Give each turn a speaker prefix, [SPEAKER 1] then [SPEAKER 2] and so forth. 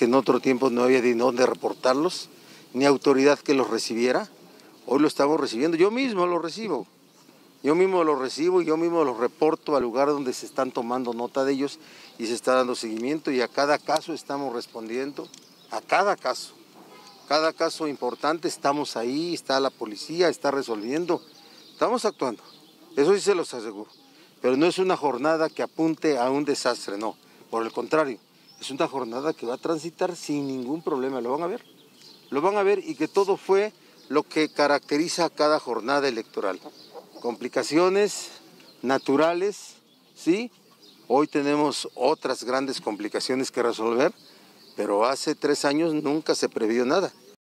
[SPEAKER 1] que en otro tiempo no había de dónde reportarlos, ni autoridad que los recibiera. Hoy lo estamos recibiendo, yo mismo lo recibo. Yo mismo los recibo y yo mismo los reporto al lugar donde se están tomando nota de ellos y se está dando seguimiento y a cada caso estamos respondiendo, a cada caso. Cada caso importante estamos ahí, está la policía, está resolviendo, estamos actuando. Eso sí se los aseguro. Pero no es una jornada que apunte a un desastre, no. Por el contrario, es una jornada que va a transitar sin ningún problema, lo van a ver. Lo van a ver y que todo fue lo que caracteriza a cada jornada electoral complicaciones naturales, ¿sí? Hoy tenemos otras grandes complicaciones que resolver, pero hace tres años nunca se previó nada.